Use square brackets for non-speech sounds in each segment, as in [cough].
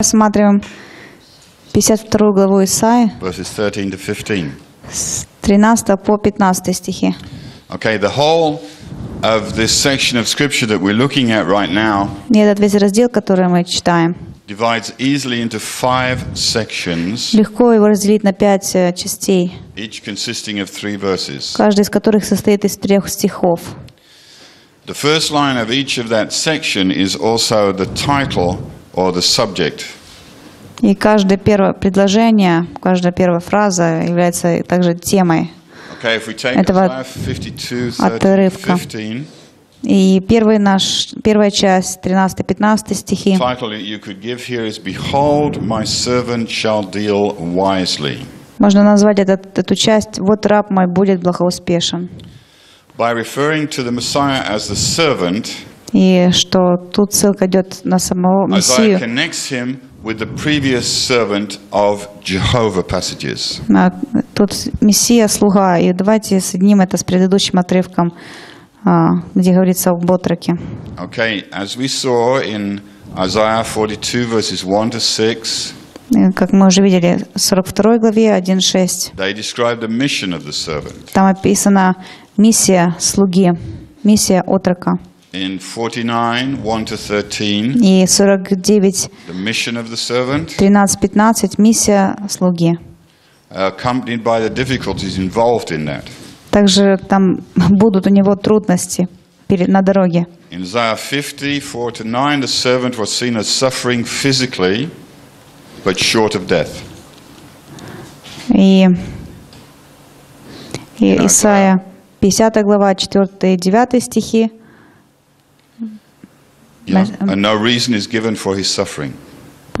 Рассматриваем 52 главу Исаи verses 13 to 15. с 13 по 15 стихи. Okay, the whole of this section of scripture that we're looking at right now И этот весь раздел, который мы читаем, divides easily into five sections, легко его разделить на пять э, частей, each consisting of three verses. каждый из которых состоит из трех стихов. The first line of each of that section is also the title or the subject. И каждое первое предложение, каждая первая фраза является также темой. Okay, if we take Этого Isaiah 52, 13, отрывка. 15, И первый наш, первая часть, 13-15 стихи, title that you could give here is Behold, my servant shall deal wisely. можно назвать этот, эту часть «Вот раб мой будет благоуспешен». By referring to the Messiah as the servant, И что тут ссылка идет на самого Мессию. connects him with the previous servant of Jehovah passages. Тут Мессия, слуга. И давайте соединим это с предыдущим отрывком, а, где говорится об отроке. Okay, as we saw in Isaiah 42, verses 1 to 6, И, Как мы уже видели в 42 главе 1.6, they describe the mission of the servant. там описана миссия слуги, миссия отрока. In 49, 1 to 13, И 49, the mission of the servant, 13-15, миссия слуги. accompanied by the difficulties involved in that. Также там будут у него трудности перед, на дороге. In Isaiah 50, 4 to 9, the servant was seen as suffering physically, but short of death. И, и Исайя 50 глава, 4 и 9 стихи. Yeah. Mas- And no reason is given for his suffering.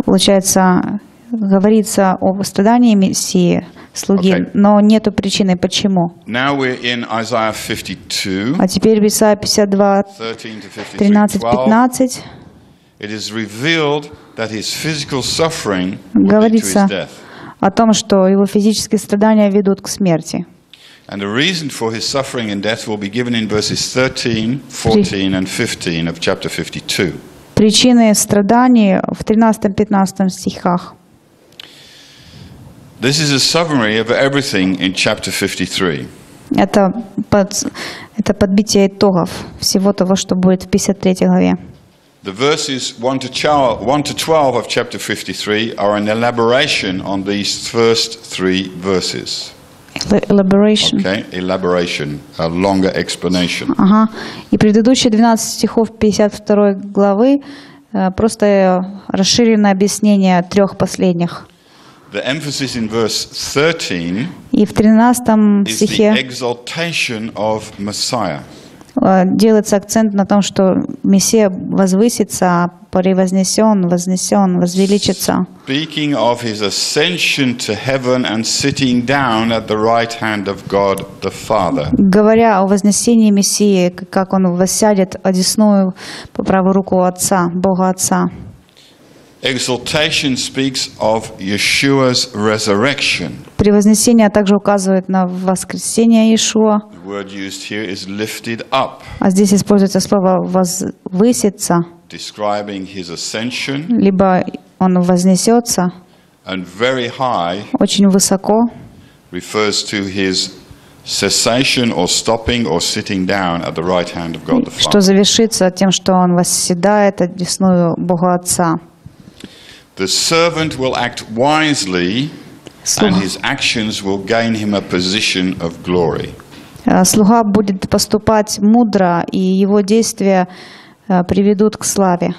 Получается, говорится об страдании Мессии, слуги, Окей. но нету причины, почему. Now we're in Isaiah 52, А теперь в Исайя 52, 13 to 53, 13, 12. 15 It is revealed that his physical suffering will lead to his говорится death. о том, что его физические страдания ведут к смерти. And the reason for his suffering and death will be given in verses 13, 14, and 15 of chapter 52. Причины страданий в 13-15 стихах. This is a summary of everything in chapter 53. Это, под- это подбитие итогов всего того, что будет в 53 главе. The verses 1 to 12 1 to 12 of chapter 53 are an elaboration on these first three verses. Elaboration. Okay, elaboration, a longer explanation. Ага. И предыдущие 12 стихов 52 главы э, просто э, расширенное объяснение трех последних. The emphasis in verse 13 И в 13 is the стихе exaltation of Messiah. Э, делается акцент на том, что Мессия возвысится, превознесен, вознесен, возвеличится. Speaking of his ascension to heaven and sitting down at the right hand of God the Father. Говоря о вознесении Мессии, как он воссядет одесную по правую руку Отца, Бога Отца. Exaltation speaks of Yeshua's resurrection. Превознесение также указывает на воскресение Иешуа, The word used here is lifted up, а здесь используется слово «возвыситься», describing his ascension, либо он вознесется and very high очень высоко, refers to his cessation or stopping or sitting down at the right hand of God the что Father. завершится тем, что он восседает одесную Бога Отца. The servant will act wisely, and Слуга, his actions will gain him a position of glory. э, слуга будет поступать мудро, и его действия э, приведут к славе.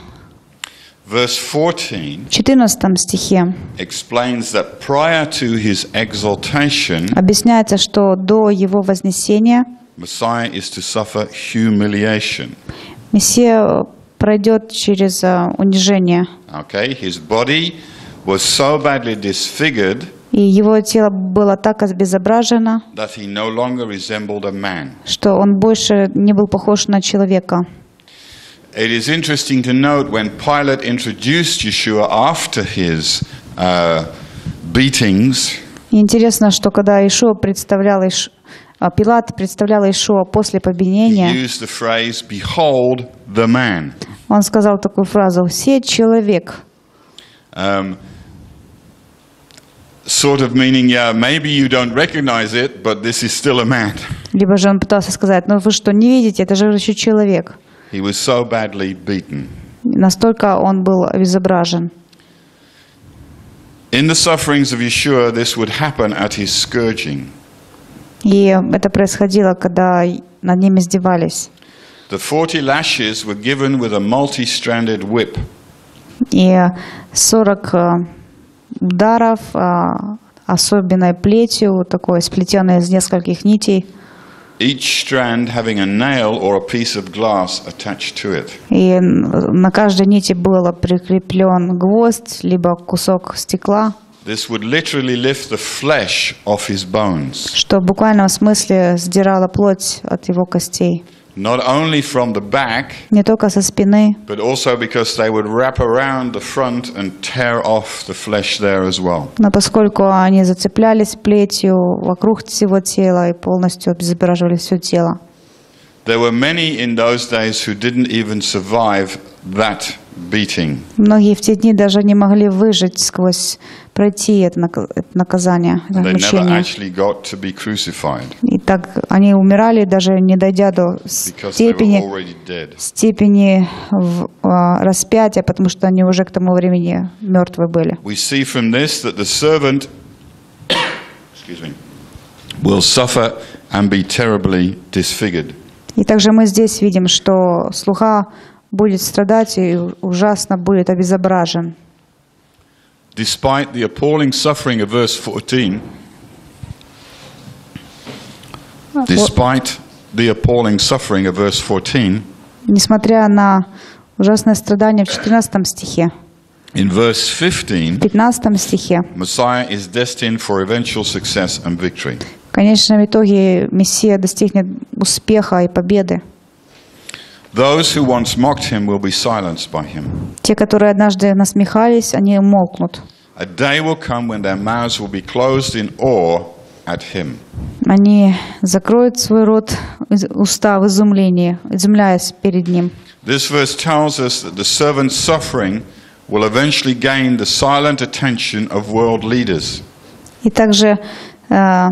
Verse 14 В 14 стихе explains that prior to his exaltation, объясняется, что до его вознесения Messiah is to suffer humiliation. Мессия пройдет через э, унижение, Okay, his body was so badly disfigured и его тело было так обезображено, he что он больше не был похож на человека. It is interesting to note when Pilate introduced Yeshua after his uh, beatings, интересно, что когда Ишуа представлял Иш- а, Пилат представлял Ишуа после he победения, used the phrase, Behold the man. Он сказал такую фразу «Все человек». Um, sort of meaning, yeah, maybe you don't recognize it, but this is still a man. Либо же он пытался сказать, ну вы что, не видите, это же еще человек. He was so badly beaten. Настолько он был обезображен. In the sufferings of Yeshua, this would happen at his scourging. И это происходило, когда над ним издевались. The 40 lashes were given with a multi stranded whip. И 40 э, ударов э, особенной плетью, такой сплетенной из нескольких нитей. each strand having a nail or a piece of glass attached to it. И на каждой нити был прикреплен гвоздь, либо кусок стекла, This would literally lift the flesh off his bones, что в буквальном смысле сдирало плоть от его костей. Not only from the back, Не только со спины, but also because they would wrap around the front and tear off the flesh there as well. но поскольку они зацеплялись плетью вокруг всего тела и полностью обезображивали все тело. There were many in those days who didn't even survive that beating. Многие в те дни даже не могли выжить сквозь, пройти это нак- это наказание, это They never мучение. actually got to be crucified И так они умирали, даже не дойдя до because they were степени, already dead. степени в- а, распятия, потому что они уже к тому времени мертвы были. We see from this that the servant [coughs] excuse me, will suffer and be terribly disfigured. И также мы здесь видим, что слуха будет страдать и ужасно будет обезображен. Despite the appalling suffering of verse 14, despite the appalling suffering of verse 14, Несмотря на ужасное страдание в 14 стихе, in verse 15, в 15 стихе, Messiah is destined for eventual success and victory. В конечном итоге Мессия достигнет успеха и победы. Those who once mocked him will be silenced by him. Те, которые однажды насмехались, они умолкнут. A day will come when their mouths will be closed in awe at him. Они закроют свой рот, уста в изумлении, изумляясь перед ним. This verse tells us that the servant's suffering will eventually gain the silent attention of world leaders. И также э,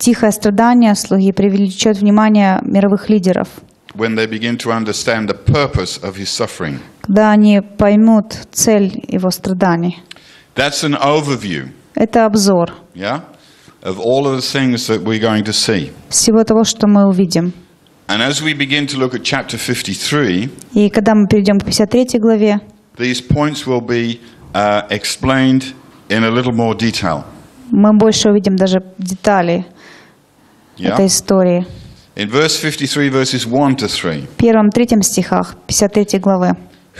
тихое страдание слуги привлечет внимание мировых лидеров, when they begin to understand the purpose of his suffering. когда они поймут цель его страданий. That's an overview, Это обзор yeah, of all of the things that we're going to see. всего того, что мы увидим. And as we begin to look at chapter 53, И когда мы перейдем к 53 главе, these points will be uh, explained in a little more detail. мы больше увидим даже детали Yeah? этой истории. In verse 53, verses 1 to 3, В первом-третьем стихах 53 главы.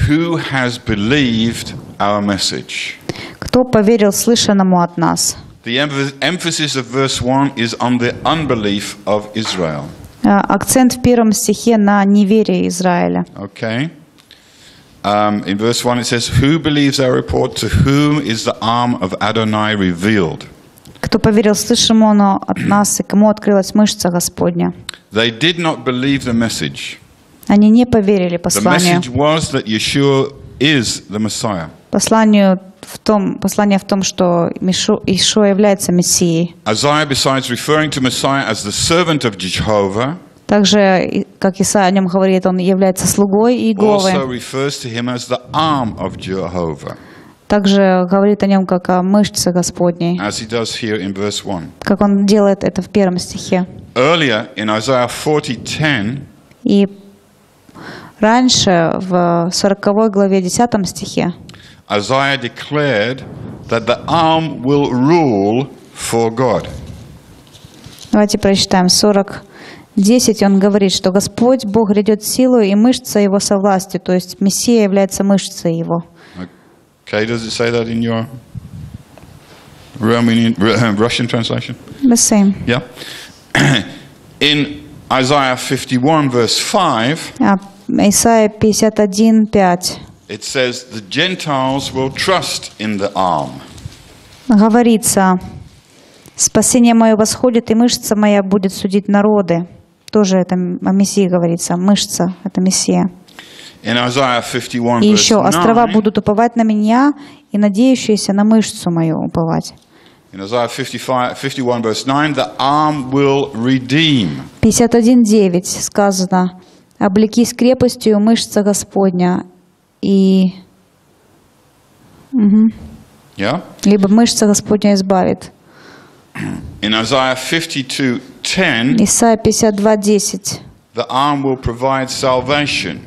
who has believed our message? «Кто поверил слышанному от нас?» The emph- emphasis of verse 1 is on the unbelief of Israel. А, Акцент в первом стихе на неверие Израиля. Okay. Um, in verse 1 it says, Who believes our report? To whom is the arm of Adonai revealed? Кто поверил слышимому от нас и кому открылась мышца Господня? They did not believe the message. Они не поверили The посланию. message was that Yeshua is the Messiah. Посланию в том, послание в том, что Ишуа является Мессией. Isaiah, besides referring to Messiah as the servant of Jehovah, Также, как Исаия о нем говорит, он является слугой Иеговы. Также говорит о нем как о мышце Господней, as he does here in verse 1. как он делает это в первом стихе. Earlier in Isaiah 40:10, И раньше, в 40 главе 10 стихе, Isaiah declared that the arm will rule for God. давайте прочитаем 40, 10, он говорит, что Господь, Бог грядет силу и мышца Его со властью, то есть Мессия является мышцей Его. Okay, does it say that in your Romanian, Ru- Russian translation? The same. Yeah. in Isaiah 51, verse 5, А Исайя 51, 5 it says, The Gentiles will trust in the arm. говорится, «Спасение мое восходит, и мышца моя будет судить народы». Тоже это о Мессии говорится. Мышца – это Мессия. In Isaiah 51, И verse еще «Острова 9, будут уповать на меня, и надеющиеся на мышцу мою уповать». In Isaiah 55, 51, verse 9, the arm will redeem. 51.9 сказано «Облекись крепостью мышца Господня» и Yeah? либо мышца Господня избавит. In Isaiah 52:10, Исайя 52.10 the arm will provide salvation.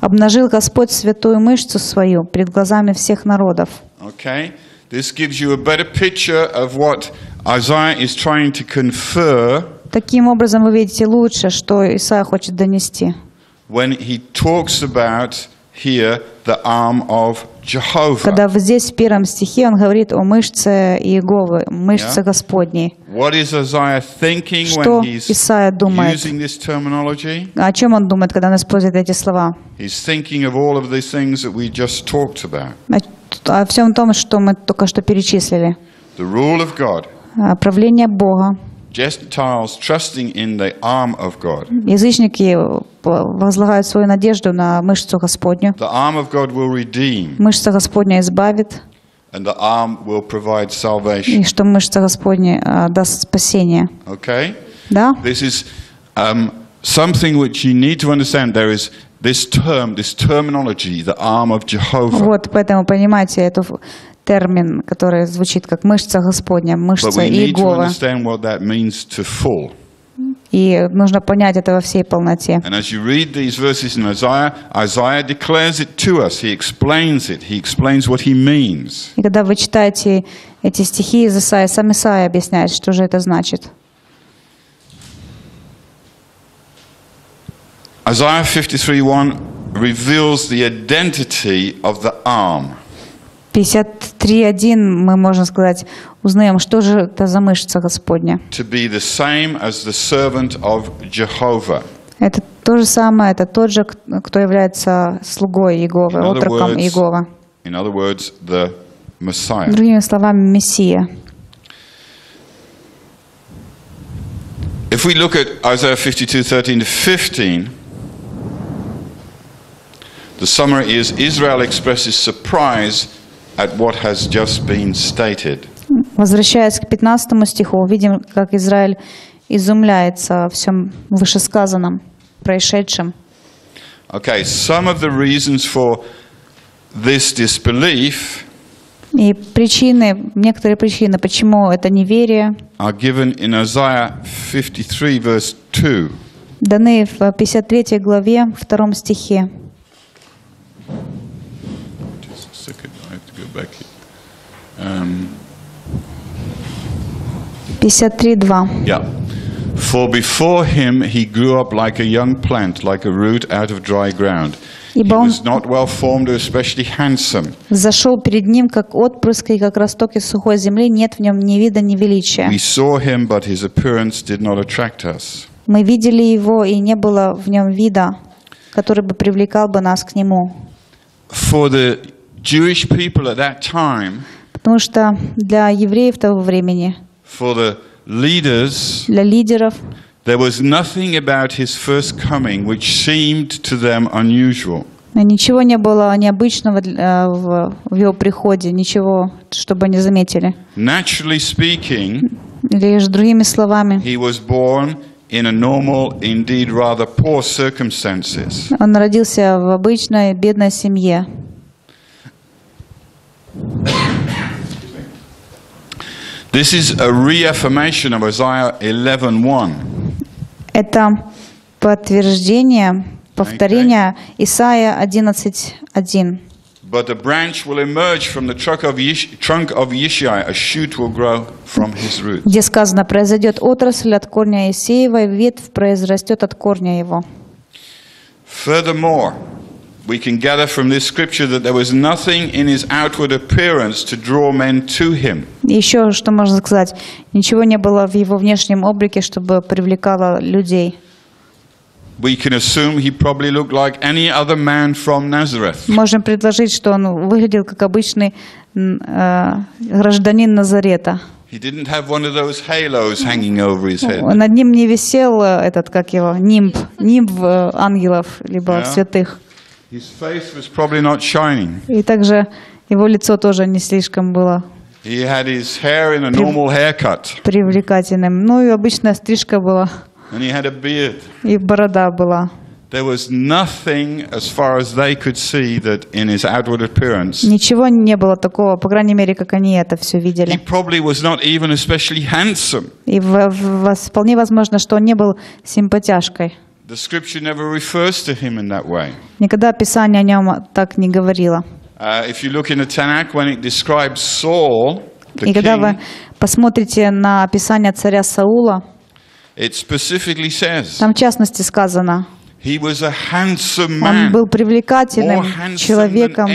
«Обнажил Господь святую мышцу свою пред глазами всех народов». Okay? This gives you a better picture of what Isaiah is trying to confer Таким образом, вы видите лучше, что Исайя хочет донести. when he talks about here the arm of Jehovah. Когда здесь в первом стихе он говорит о мышце Иеговы, мышце Yeah. Господней. What is Isaiah thinking Что when he's Исайя думает? using this terminology? О чем он думает, когда он использует эти слова? He's thinking of all of these things that we just talked about. О, всем том, что мы только что перечислили. The rule of God, О правление Бога. Gentiles trusting in the arm of God. Язычники э, возлагают свою надежду на мышцу Господню. The arm of God will redeem, Мышца Господня избавит, and the arm will provide и salvation. что мышца Господня э, даст спасение. Okay? Да? This is um, something which you need to understand. There is this term, this terminology, the arm of Jehovah. Вот, поэтому понимаете эту ф- термин, который звучит как мышца Господня, мышца Иегова. И нужно понять это во всей полноте. And as you read these verses in Isaiah, Isaiah declares it to us. He explains it. He explains what he means. И когда вы читаете эти стихи из Исаия, сам Исаия объясняет, что же это значит. Isaiah 53:1 reveals the identity of the arm. 53.1 мы, можно сказать, узнаем, что же это за мышца Господня. to be the same as the servant of Jehovah. Это то же самое, это тот же, кто является слугой Иеговы, отроком Иегова. Другими словами, Мессия. If we look at Isaiah 52, 13 to 15, the summary is Israel expresses surprise at what has just been stated. Возвращаясь к 15 стиху, видим, как Израиль изумляется всем вышесказанном, происшедшем. Okay, some of the reasons for this disbelief И причины, некоторые причины, почему это неверие, are given in Isaiah 53, verse 2. даны в 53 главе, втором стихе. Here. Um, 53.2. Yeah. For before him he grew up like a young plant, like a root out of dry ground. He Ибо он was not well formed or especially handsome. зашел перед ним, как отпрыск и как росток из сухой земли, нет в нем ни вида, ни величия. We saw him, but his appearance did not attract us. Мы видели его, и не было в нем вида, который бы привлекал бы нас к нему. For the Jewish people at that time, Потому что для евреев того времени, for the leaders, для лидеров, there was nothing about his first coming which seemed to them unusual. ничего не было необычного в его приходе, ничего, чтобы они заметили. Naturally speaking, же другими словами, he was born in a normal, indeed rather poor circumstances. он родился в обычной бедной семье. This is a reaffirmation of Isaiah 11:1. Это подтверждение, повторение Исаия 11.1. But a branch will emerge from the trunk of, Yish- trunk of Yishai, a shoot will grow from his root. где сказано, произойдет отрасль от корня Исеева, ветвь произрастет от корня его. Furthermore, we can gather from this scripture that there was nothing in his outward appearance to draw men to him. Еще что можно сказать, ничего не было в его внешнем облике, чтобы привлекало людей. We can assume he probably looked like any other man from Nazareth. Можем предложить, что он выглядел как обычный э, гражданин Назарета. He didn't have one of those halos hanging over his head. Над ним не висел э, этот, как его, нимб, нимб э, ангелов, либо Да. святых. His face was probably not shining. И также Его лицо тоже не слишком было He had his hair in a normal haircut, привлекательным. Ну и обычная стрижка была, and he had a beard. и борода была. There was nothing, as far as they could see, that in his outward appearance, Ничего не было такого, по крайней мере, как они это все he видели. probably was not even especially handsome. И вполне возможно, что он не был симпатяшкой. The scripture never refers to him in that way. Никогда Писание о нем так не говорило. Uh, if you look in the Tanakh, when it describes Saul, the И когда вы посмотрите на описание царя Саула, it specifically says там в частности сказано, he was a handsome он man, был more привлекательным человеком,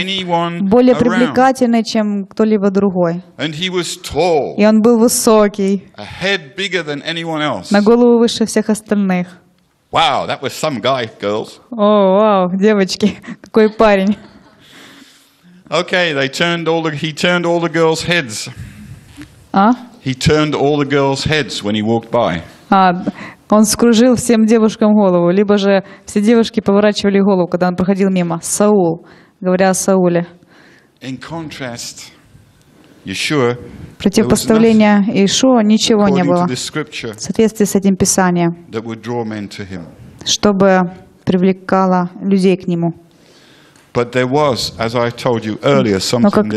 более around. привлекательный, чем кто-либо другой. And he was tall, И он был высокий, a head bigger than anyone else. на голову выше всех остальных. Wow, that was some guy, girls. О, вау, девочки, [laughs] какой парень. Okay, they turned all the, he turned all the girls' heads. А? He turned all the girls' heads when he walked by. А, он скружил всем девушкам голову, либо же все девушки поворачивали голову, когда он проходил мимо. Саул, говоря о Сауле. In contrast, Противопоставления Ишуа ничего не было в соответствии с этим Писанием, чтобы привлекало людей к нему. Something как-.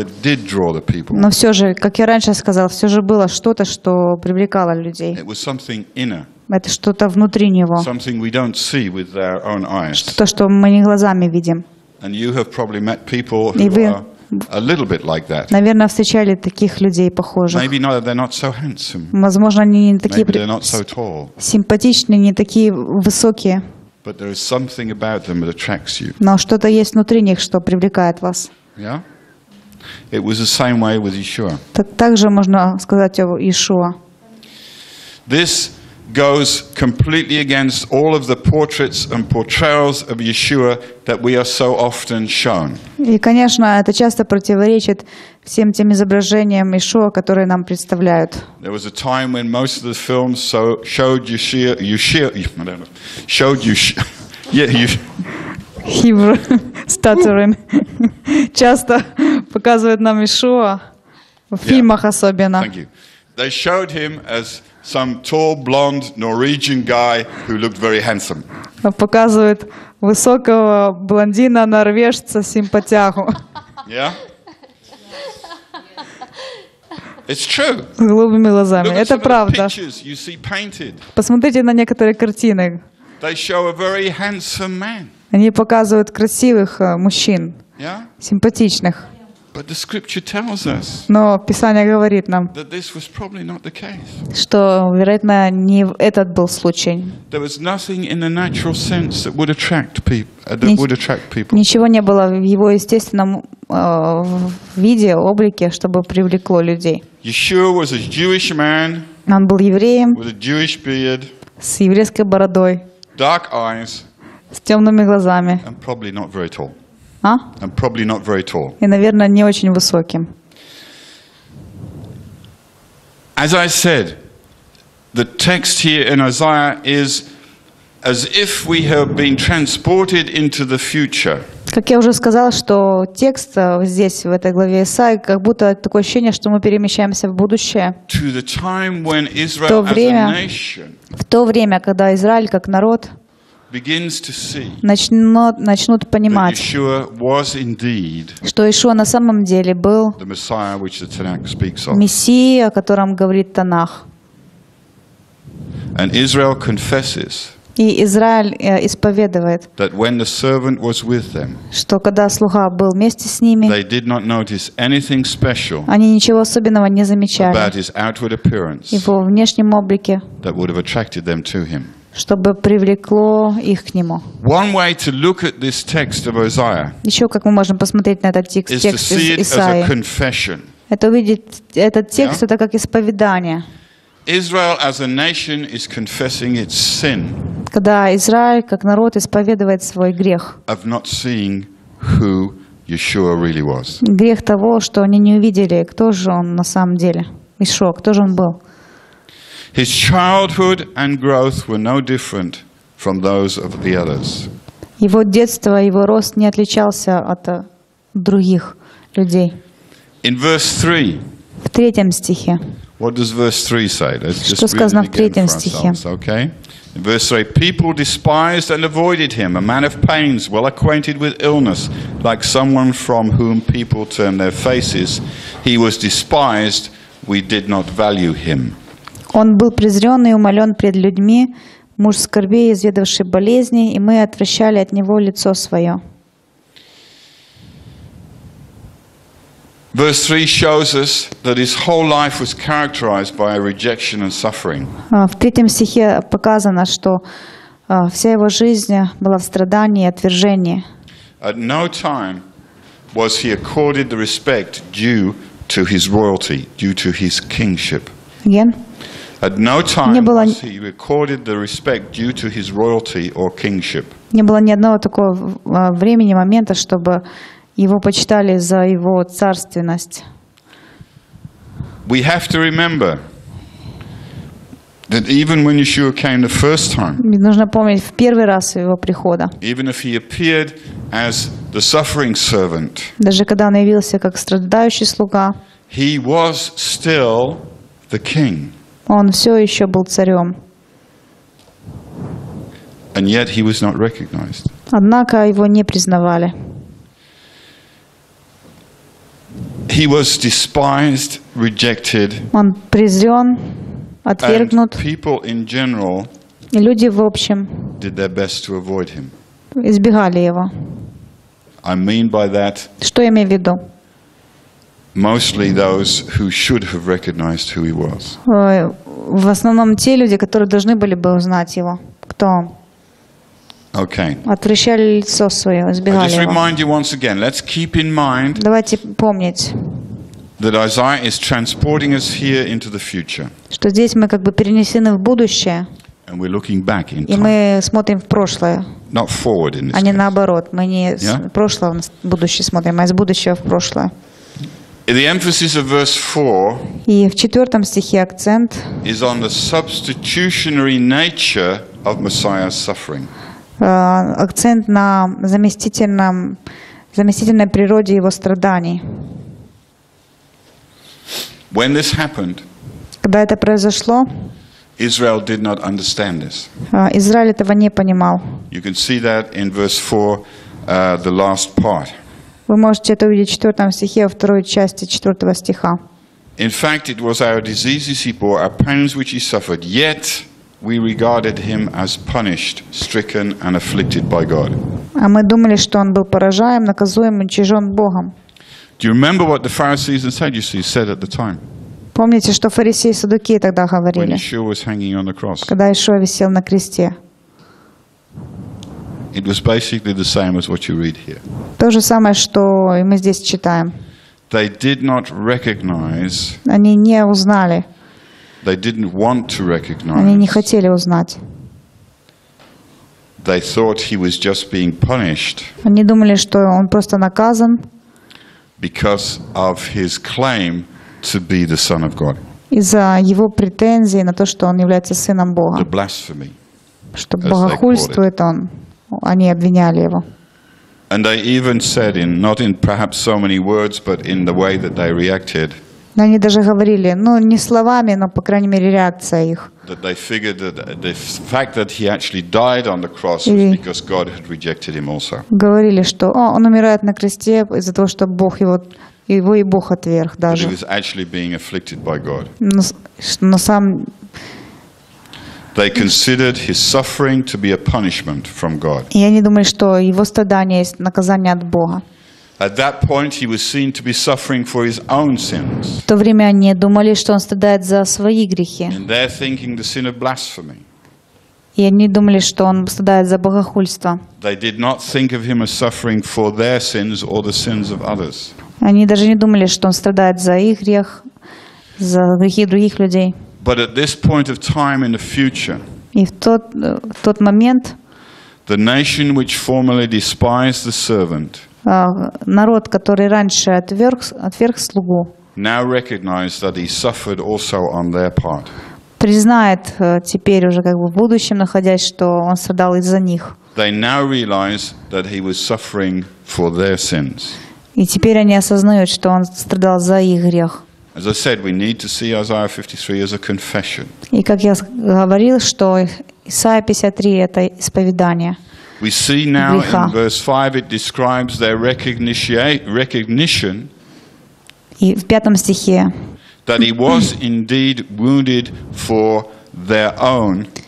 Но все же, как я раньше сказал, все же было что-то, что привлекало людей. Это что-то внутри него, что-то, что мы не глазами видим. И вы- like that. Наверное, встречали таких людей похожих. Not, they're not so handsome. Возможно, они не такие so tall. симпатичные, не такие высокие, But there is something about them that attracts you. но что-то есть внутри них, что привлекает вас. Yeah? It was the same way with Yeshua. Так, также можно сказать о Ишуа. This goes completely against all of the portraits and portrayals of Yeshua that we are so often shown. И, конечно, это часто противоречит всем тем изображениям Ишуа, которые нам представляют. There was a time when most of the films so showed Yeshua, Yeshua, [laughs] I don't know, showed Yeshua, [laughs] yeah, Yesh- Хибр, статурин. Часто показывают нам Ишуа, в фильмах особенно. thank you. They showed him as some tall, blonde Norwegian guy who looked very handsome. Показывают высокого блондина-норвежца, симпатягу Yeah? It's true. с голубыми глазами. Это правда. Посмотрите на некоторые картины. They show a very handsome man. Они показывают красивых э, мужчин, Yeah? симпатичных. Но Писание говорит нам, что, вероятно, не этот был случай. Uh. Ничего не было в его естественном э, виде, облике, чтобы привлекло людей. Он был евреем с еврейской бородой, с темными глазами. And probably not very tall. А? And probably not very tall. И, наверное, не очень высоким. As I said, the text here in Isaiah is as if we have been transported into the future. Как я уже сказала, что текст э, здесь, в этой главе Исаи, как будто такое ощущение, что мы перемещаемся в будущее. when то время- В то время, когда Израиль, как народ, начнут, начнут понимать, что Ишуа на самом деле был. Мессией, о котором говорит Танах. And Israel confesses И Израиль э, исповедует, that when the servant was with them, что когда слуга был вместе с ними, they did not notice anything special они ничего особенного не замечали about his outward appearance в его внешнем облике, that would have attracted them to him. Чтобы привлекло их к нему. Еще как мы можем посмотреть на этот текст, текст из Исаии, это увидеть этот текст, Yeah. это как исповедание. Israel as a nation is confessing its sin Когда Израиль, как народ, исповедует свой грех. of not seeing who Yeshua really was. Грех того, что они не увидели, кто же он на самом деле. Ишо, кто же он был. His childhood and growth were no different from those of the others. Его детство, его рост не отличался от э, других людей. In verse 3, В третьем стихе. what does verse 3 say? Let's Что just read сказано it в again третьем for стихе? ourselves, okay? In verse 3, people despised and avoided him, a man of pains, well acquainted with illness, like someone from whom people turn their faces. He was despised, we did not value him. Он был презрен и умолен пред людьми, муж скорбей, изведавший болезни, и мы отвращали от него лицо свое. Verse 3 shows us that his whole life was characterized by rejection and suffering. А, В третьем стихе показано, что а, вся его жизнь была в страдании и отвержении. At no time was he accorded the respect due to his royalty, due to his kingship. Again? At no time Не было- was he accorded the respect due to his royalty or kingship. Не было ни одного такого а, времени, момента, чтобы его почитали за его царственность. We have to remember that even when Yeshua came the first time, Ведь нужно помнить в первый раз его прихода, even if he appeared as the suffering servant, даже когда он явился как страдающий слуга, he was still the king. он все еще был царем. And yet he was not recognized. Однако его не признавали. He was despised, rejected, Он презрен, and отвергнут, people in general и люди в общем did their best to avoid him. избегали его. I mean by that Что я имею в виду? Mostly those who should have recognized who he was. В основном те люди, которые должны были бы узнать его. Кто он? Okay. Отвращали лицо свое, избегали just remind you once again, let's keep in mind Давайте помнить, that Isaiah is transporting us here into the future. что здесь мы как бы перенесены в будущее, And we're looking back in и time, мы смотрим в прошлое, not forward in this а не наоборот. Мы не с Yeah? прошлого в будущее смотрим, а из будущего в прошлое. The emphasis of verse 4 И в четвертом стихе акцент is on the substitutionary nature of Messiah's suffering. э, акцент на заместительном, заместительной природе его страданий. When this happened, Когда это произошло, Israel did not understand this. э, Израиль этого не понимал. You can see that in verse 4, uh, the last part. Вы можете это увидеть в четвертом стихе, во второй части четвертого стиха. In fact, it was our diseases he bore, our pains which he suffered, yet we regarded him as punished, stricken, and afflicted by God. А мы думали, что он был поражаем, наказуем, уничижен Богом. Do you remember what the Pharisees and Sadducees said at the time Помните, что фарисеи и садукеи тогда говорили, когда Ишуа висел на кресте? It was basically the same as what you read here. То же самое, что и мы здесь читаем. They did not recognize, Они не узнали, they didn't want to они не recognize. хотели узнать. They thought he was just being punished Они думали, что он просто наказан because of his claim to be the Son of God, из-за его претензий на то, что он является сыном the Бога, blasphemy. что богохульствует он. Они обвиняли его. And they even said, in not in perhaps so many words, but in the way that they reacted, Но они даже говорили, ну не словами, но по крайней мере реакция их. that they figured that the fact that he actually died on the cross was because God had rejected him also. Говорили, что «О, он умирает на кресте из-за того, что Бог его, его и Бог отверг But he даже. was actually being afflicted by God. Но, с- что на самом They considered his suffering to be a punishment from God. И они думали, что его страдание есть наказание от Бога. At that point, he was seen to be suffering for his own sins. В то время они думали, что он страдает за свои грехи. In their thinking, the sin of blasphemy. И они думали, что он страдает за богохульство. They did not think of him as suffering for their sins or the sins of others. Они даже не думали, что он страдает за их грех, за грехи других людей. But at this point of time in the future, И в тот, э, в тот момент the nation which formerly despised the servant э, народ, который раньше отверг, отверг слугу, now recognized that he suffered also on their part. признает э, теперь уже как бы в будущем, находясь, что он страдал из-за них. They now realize that he was suffering for their sins. И теперь они осознают, что он страдал за их грех. As I said, we need to see Isaiah 53 as a confession. И как я с- говорил, что Исайя 53 – это исповедание. We see now Греха. in verse 5 it describes their recognition, recognition И в пятом стихе that he was indeed wounded for their own transgressions.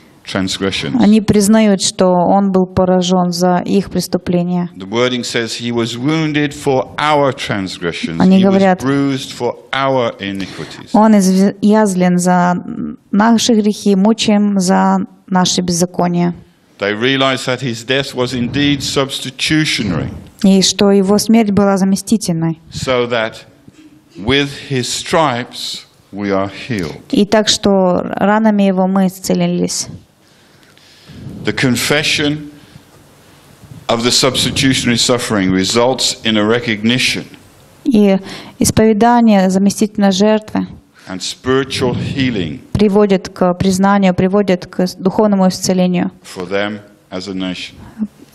они признают, что он был поражен за их преступления. The wording says he was wounded for our transgressions. Они говорят- bruised for our iniquities. Он изъязлен за наши грехи, мучаем за наши беззакония. They realized that his death was indeed substitutionary, И что его смерть была заместительной. so that with his stripes we are healed. И так что ранами его мы исцелились. The confession of the substitutionary suffering results in a recognition И исповедание заместительной жертвы and spiritual healing приводит к признанию, приводит к духовному исцелению. for them as a nation.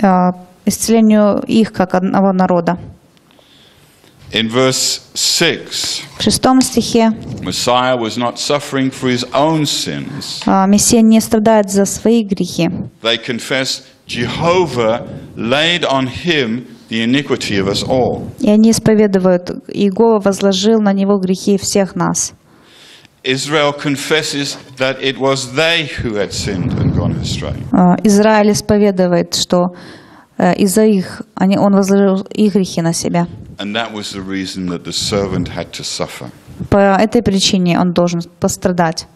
э, исцелению их как одного народа. In verse 6, В шестом стихе Messiah was not suffering for his own sins. э, Мессия не страдает за свои грехи. They confess Jehovah laid on him the iniquity of us all. И они исповедуют, Иегова возложил на него грехи всех нас. Israel confesses that it was they who had sinned and gone astray. Э, Израиль исповедует, что э, из-за их, они, он возложил их грехи на себя. По этой причине он должен пострадать.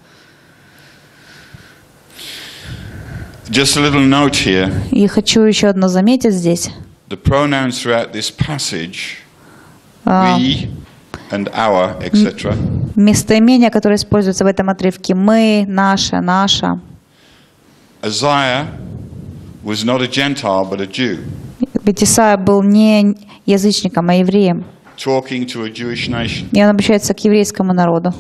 Just a little note here И хочу еще одно заметить здесь. the pronouns throughout this passage, А, we and our, etc., Местоимения, которые используются в этом отрывке, мы, наше, наша. Isaiah was not a Gentile but a Jew, Ведь Исаия был не язычником, а евреем. talking to a Jewish nation. И он обращается к еврейскому народу.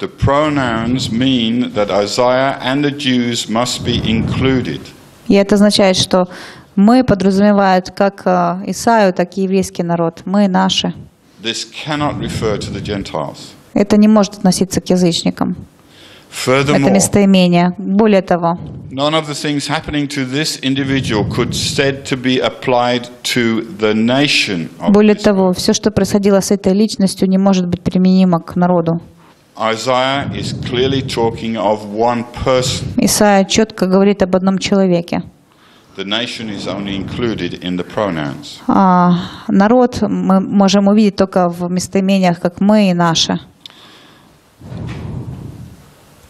The pronouns mean that Isaiah and the Jews must be included. И это означает, что мы подразумевают как э, Исаию, так и еврейский народ. Мы наши. This cannot refer to the Gentiles. Это не может относиться к язычникам. Это Furthermore, местоимение. Более того, none of the things happening to this individual could said to be applied to the nation более того, все, что происходило с этой личностью, не может быть применимо к народу. Isaiah is clearly talking of one person. Исаия четко говорит об одном человеке. The nation is only included in the pronouns. А народ мы можем увидеть только в местоимениях, как мы и наши.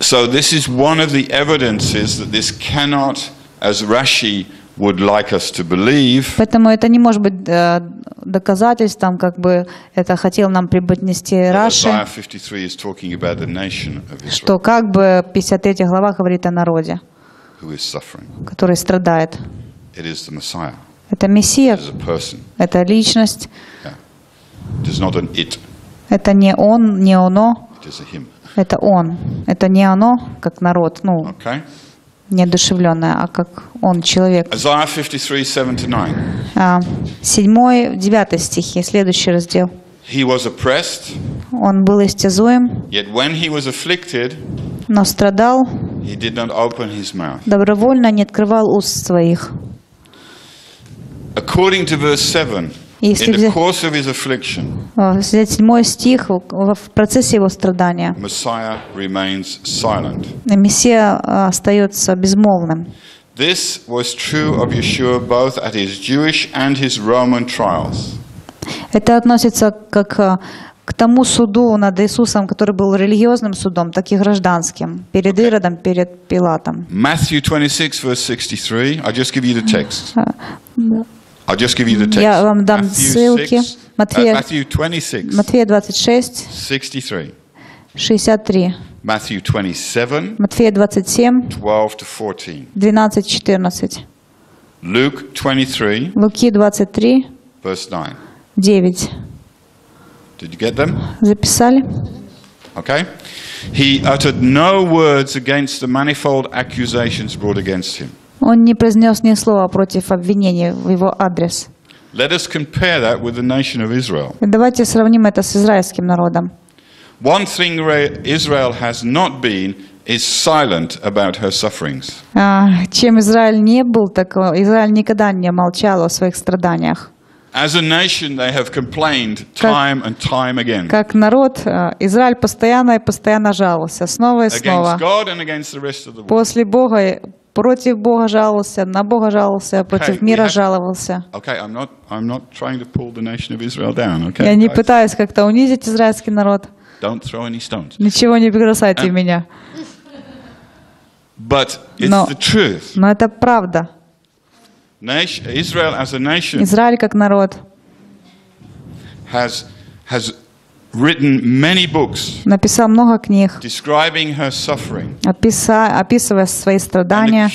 So this is one of the evidences that this cannot, as Rashi would like us to believe, Поэтому это не может быть э, доказательством, как бы это хотел нам преподнести Раши, Isaiah 53 is talking about the nation of Israel что как бы 53 глава говорит о народе, который страдает. Это Мессия, это личность, это не он, не оно. Это он. Это не оно, как народ, ну, Okay? неодушевленное, а как он, человек. Isaiah 53, 7 to 9. А, Седьмой, девятый стихи, следующий раздел. He was oppressed, Он был истязуем, yet when he was afflicted, но страдал, he did not open his mouth. добровольно не открывал уст своих. According to verse 7, Если in the взять- course of his affliction, Взять седьмой стих, в процессе его страдания. Мессия а, остается безмолвным. This was true of Yeshua both at his Jewish and his Roman trials. Это относится как а, к тому суду над Иисусом, который был религиозным судом, так и гражданским, перед Иродом, перед Пилатом. Matthew 26, verse 63. I'll just give you the text. I'll just give you the text. Я вам дам Matthew, ссылки. 6, uh, Матфея- Matthew 26, Матфея 26, 63. 63. Matthew 27, Матфея 27, 12 to 14. 12, 14. Luke 23, Луки 23, verse 9. 9. Did you get them? Записали? Okay. He uttered no words against the manifold accusations brought against him. Он не произнес ни слова против обвинений в его адрес. Let us compare that with the nation of Israel. Давайте сравним это с израильским народом. One thing Ra- Israel has not been is silent about her sufferings. А, Чем Израиль не был, так Израиль никогда не молчал о своих страданиях. As a nation, they have complained time and time again Как народ, э, Израиль постоянно и постоянно жаловался, снова и снова. После Бога, против Бога жаловался, на Бога жаловался, против we мира have- жаловался. Okay, I'm not, I'm not trying to pull the nation of Israel down, okay? Я не пытаюсь как-то унизить израильский народ. Don't throw any stones. Ничего не бросайте А- в меня. But it's Но- the truth. Но это правда. Nation, Israel as a nation Израиль как народ has, has написал много книг, описа- описывая свои страдания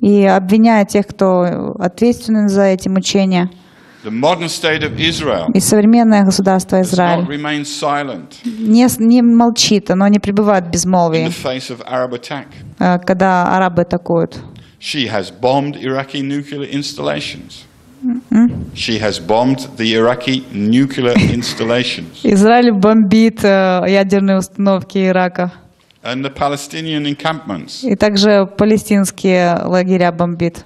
и обвиняя тех, кто ответственен за эти мучения. И современное государство Израиль не, не молчит, оно не пребывает в безмолвии, э, когда арабы атакуют. She has bombed Iraqi nuclear installations. She has bombed the Iraqi nuclear [laughs] installations Израиль бомбит э, ядерные установки Ирака. and the Palestinian encampments. И также палестинские лагеря бомбит.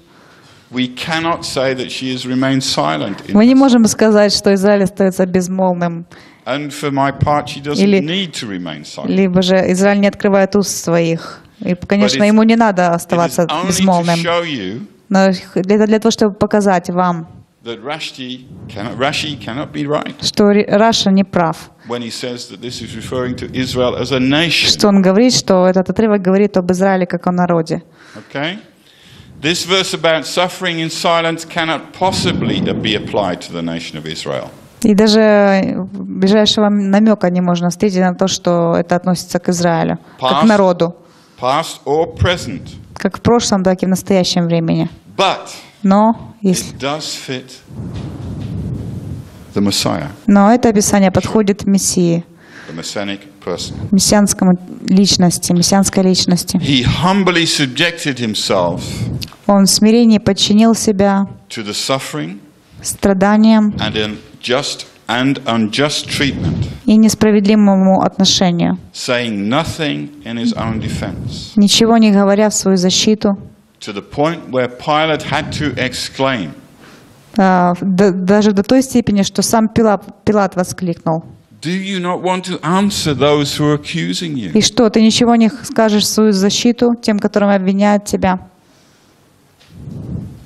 We cannot say that she has remained silent. Мы не можем сказать, что Израиль остается безмолвным, And for my part, she doesn't Или- need to remain silent. либо же Израиль не открывает уст своих. И, конечно, ему не надо оставаться безмолвным. Но для, для того, чтобы показать вам, that Rashi cannot, Rashi cannot be right что Раша не прав. when he says that this is referring to Israel as a nation. Что он говорит, что этот отрывок говорит об Израиле как о народе. Okay? This verse about suffering in silence cannot possibly be applied to the nation of Israel. И даже ближайшего намека не можно встретить на то, что это относится к Израилю, как к народу, Past or present. Как в прошлом, так и в настоящем времени. Но, если, но это описание подходит Мессии, мессианскому личности, мессианской личности. Он в смирении подчинил себя страданиям and unjust treatment, и несправедливому отношению, saying nothing in his own defense, ничего не говоря в свою защиту, to the point where Pilate had to exclaim, а, даже до той степени, что сам Пилат, Пилат воскликнул. Do you not want to answer those who are accusing you? И что, ты ничего не скажешь в свою защиту тем, которым обвиняют тебя?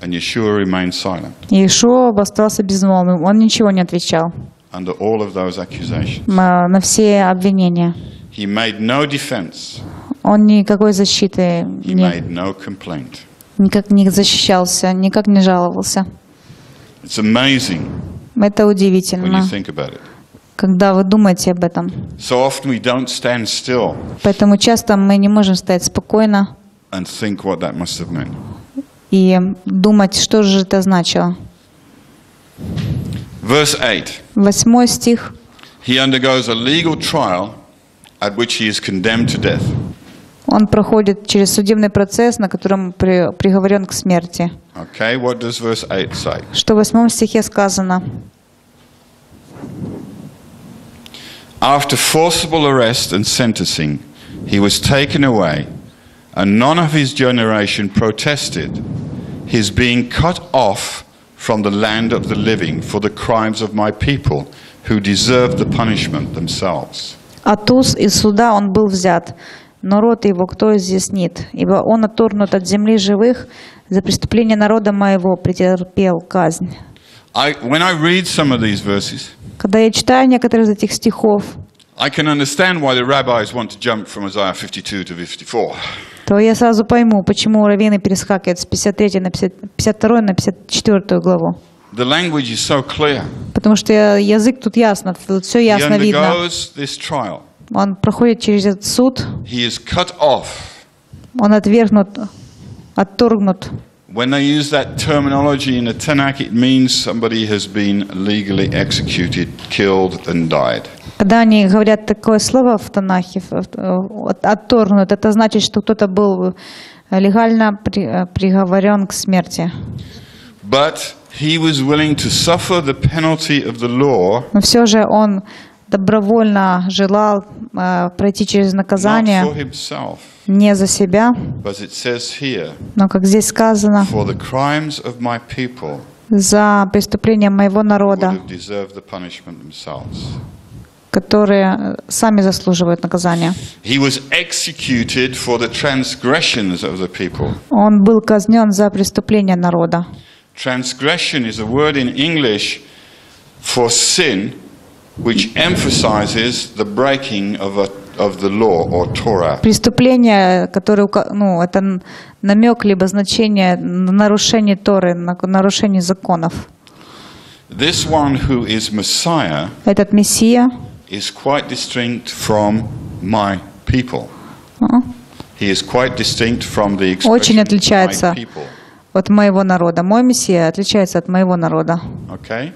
And Yeshua remained silent И Ишуа остался безмолвным, он ничего не отвечал на все обвинения. He made no defense, Он никакой защиты he не, made no complaint. никак не защищался, никак не жаловался. It's amazing Это when удивительно, you think about it. когда вы думаете об этом. So often we don't stand still Поэтому часто мы не можем стоять спокойно and think what that must have meant. И думать, что же это значило. Verse 8 Восьмой стих. He undergoes a legal trial at which he is condemned to death. Он проходит через судебный процесс, на котором при- приговорен к смерти. Okay, what does verse 8 say? Что в восьмом стихе сказано? After forcible arrest and sentencing, he was taken away, and none of his generation protested his being cut off from the land of the living for the crimes of my people, who deserved the punishment themselves. От уз и суда он был взят, но род его кто изъяснит? Ибо он отторгнут от земли живых, за преступление народа моего претерпел казнь. I, when I read some of these verses, Когда я читаю некоторые из этих стихов, I can understand why the rabbis want to jump from Isaiah 52 to 54. То я сразу пойму, почему раввины перескакивают с 53 на 50 52 на 54 главу. The language is so clear. Потому что язык тут ясно, тут все ясно видно. Он проходит через этот суд, He is cut off. он отвергнут, отторгнут. When they use that terminology in the Tanakh, it means somebody has been legally executed, killed, and died. Когда они говорят такое слово в Танахе, отторгнут, это значит, что кто-то был легально при- э, приговорен к смерти. But he was willing to suffer the penalty of the law. Но все же он добровольно желал э, пройти через наказание himself, не за себя, here, но, как здесь сказано, people за преступления моего народа, которые сами заслуживают наказания. Он был казнен за преступления народа. Transgression is a word in English for sin which emphasizes the breaking of, a, of the law or Torah. Преступление, которое, ну, это намек либо значение на нарушение Торы, на нарушение законов. This one who is Messiah Этот Мессия, is quite distinct from my people. а, He is quite distinct from the Очень expression отличается. my people. от моего народа. Мой Мессия отличается от моего народа. Okay?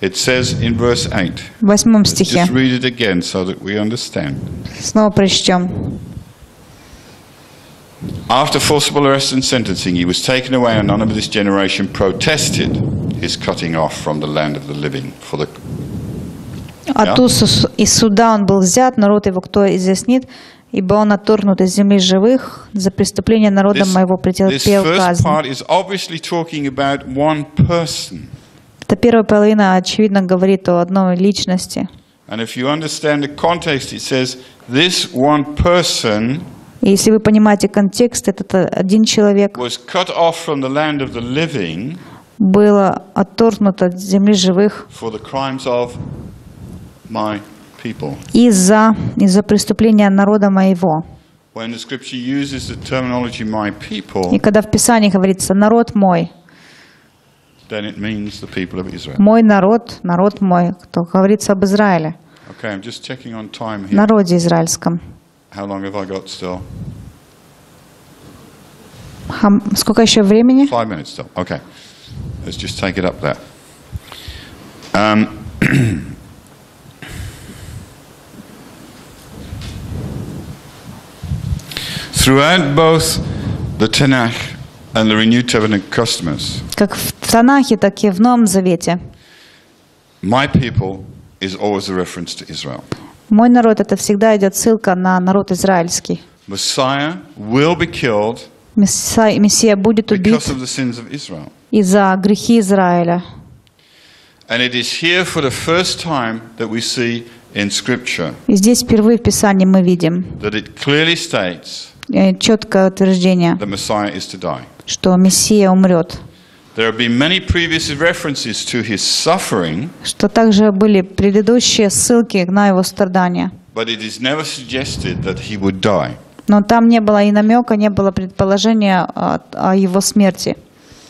It says in verse 8. В восьмом Let's стихе. just read it again so that we understand. Снова прочтем. After forcible arrest and sentencing, he was taken away, and none of this generation protested his cutting off from the land of the living. For the А ту су- из суда он был взят, народ его кто изъяснит, ибо он отторгнут из земли живых, за преступление народа this, моего претерпел казнь. Эта первая половина, очевидно, говорит о одной личности. And if you understand the context, it says this one person И если вы понимаете контекст, этот э, один человек was cut off from the land of the living был отторгнут от земли живых for the crimes of. Из-за из преступления народа моего. When the scripture uses the terminology my И когда в Писании говорится «народ мой», then it means the people of Israel. «мой народ», «народ мой», то говорится об Израиле, Okay, I'm just checking on time here. народе израильском. How long have I got still? Хам- Сколько еще времени? Five minutes still. Okay. Let's just take it up there. Um, throughout both the Tanakh and the Renewed Covenant customers, Как в Танахе, так и в Новом Завете. my people is always a reference to Israel. Мой народ, это всегда идет ссылка на народ израильский. Messiah will be killed Месса- Мессия будет убит because of the sins of Israel. из-за грехи Израиля. And it is here for the first time that we see in Scripture И здесь впервые в Писании мы видим that it clearly states э, Четкое утверждение, что Мессия умрет. Что также были предыдущие ссылки на его страдания. Но там не было и намека, не было предположения о, о его смерти.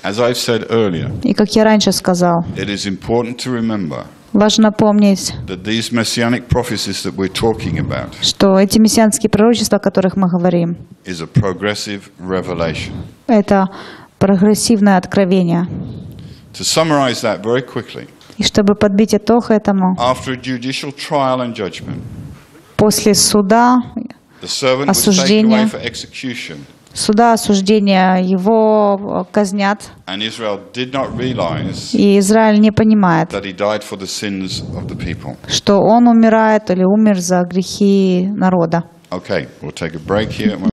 As I've said earlier, И как я раньше сказал, it is important to remember важно помнить, that these messianic prophecies that we're talking about что эти мессианские пророчества, о которых мы говорим, is a progressive revelation. это прогрессивное откровение. To summarize that very quickly, И чтобы подбить итог этому, после суда, the суда осуждения его э, казнят, и Израиль не понимает, что он умирает или умер за грехи народа. Okay, we'll take a break here.